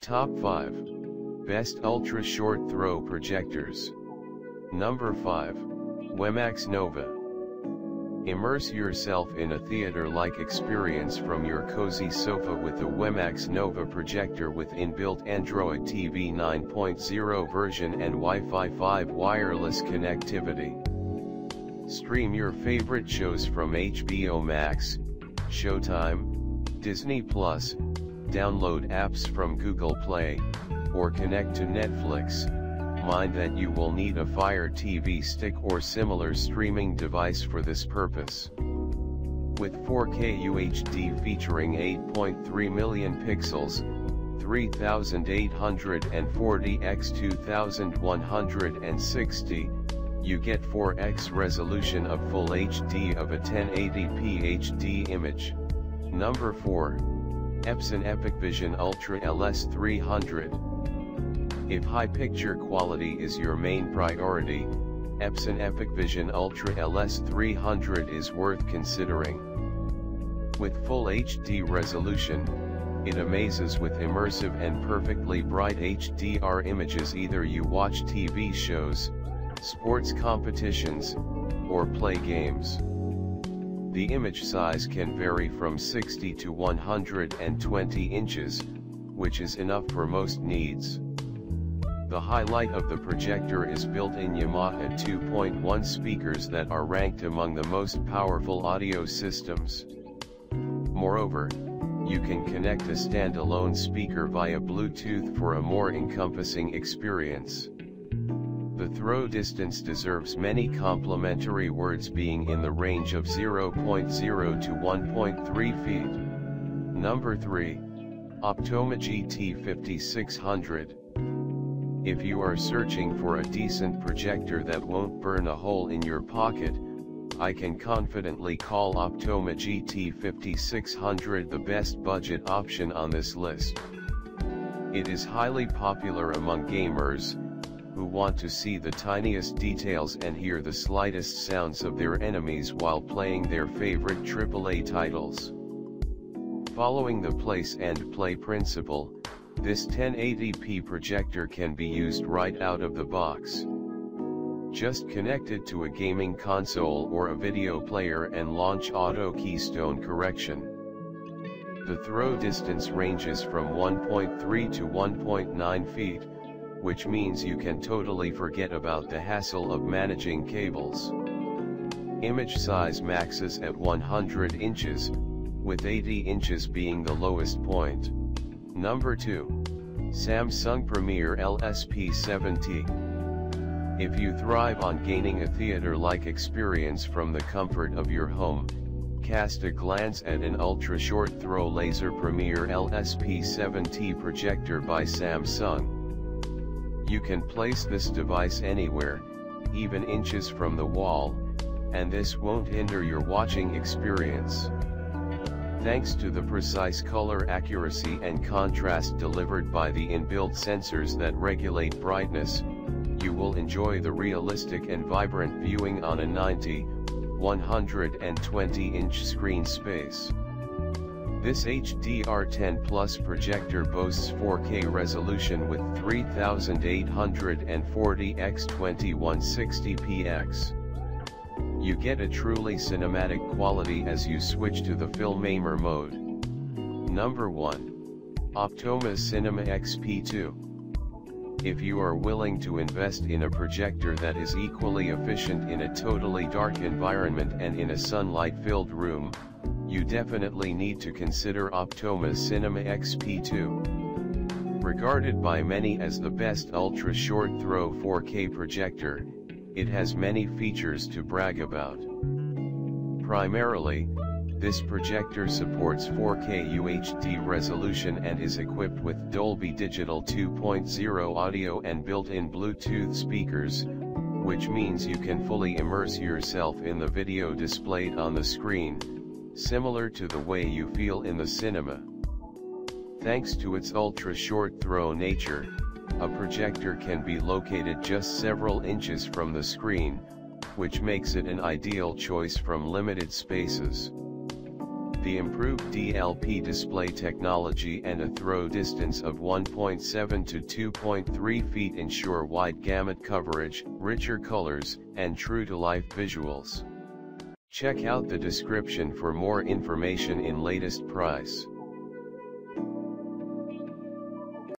Top 5. Best Ultra Short Throw Projectors. Number 5. WEMAX Nova. Immerse yourself in a theater-like experience from your cozy sofa with the WEMAX Nova projector with inbuilt Android TV 9.0 version and Wi-Fi 5 wireless connectivity. Stream your favorite shows from HBO Max, Showtime, Disney+, download apps from Google Play, or connect to Netflix, mind that you will need a Fire TV stick or similar streaming device for this purpose. With 4K UHD featuring 8.3 million pixels, 3840 x 2160, you get 4x resolution of full HD of a 1080p HD image. Number 4. Epson EpiqVision Ultra LS300. If high picture quality is your main priority, Epson EpiqVision Ultra LS300 is worth considering. With full HD resolution, it amazes with immersive and perfectly bright HDR images either you watch TV shows, sports competitions, or play games. The image size can vary from 60 to 120 inches, which is enough for most needs. The highlight of the projector is built-in Yamaha 2.1 speakers that are ranked among the most powerful audio systems. Moreover, you can connect a standalone speaker via Bluetooth for a more encompassing experience. Throw distance deserves many complimentary words being in the range of 0.0 to 1.3 feet. Number 3. Optoma GT 5600. If you are searching for a decent projector that won't burn a hole in your pocket, I can confidently call Optoma GT 5600 the best budget option on this list. It is highly popular among gamers, who want to see the tiniest details and hear the slightest sounds of their enemies while playing their favorite AAA titles. Following the place and play principle, this 1080p projector can be used right out of the box. Just connect it to a gaming console or a video player and launch auto keystone correction. The throw distance ranges from 1.3 to 1.9 feet, which means you can totally forget about the hassle of managing cables. Image size maxes at 100 inches, with 80 inches being the lowest point. Number 2. Samsung Premier LSP70. If you thrive on gaining a theater-like experience from the comfort of your home, cast a glance at an ultra-short throw laser Premier LSP70 projector by Samsung. You can place this device anywhere, even inches from the wall, and this won't hinder your watching experience. Thanks to the precise color accuracy and contrast delivered by the inbuilt sensors that regulate brightness, you will enjoy the realistic and vibrant viewing on a 90, 120 inch screen space. This HDR10 Plus projector boasts 4K resolution with 3840 x 2160 px. You get a truly cinematic quality as you switch to the Filmmaker mode. Number 1. Optoma CinemaX P2. If you are willing to invest in a projector that is equally efficient in a totally dark environment and in a sunlight-filled room, you definitely need to consider Optoma CinemaX P2. Regarded by many as the best ultra-short throw 4K projector, it has many features to brag about. Primarily, this projector supports 4K UHD resolution and is equipped with Dolby Digital 2.0 audio and built-in Bluetooth speakers, which means you can fully immerse yourself in the video displayed on the screen, similar to the way you feel in the cinema. Thanks to its ultra-short throw nature, a projector can be located just several inches from the screen, which makes it an ideal choice from limited spaces. The improved DLP display technology and a throw distance of 1.7 to 2.3 feet ensure wide gamut coverage, richer colors, and true-to-life visuals. Check out the description for more information in latest price.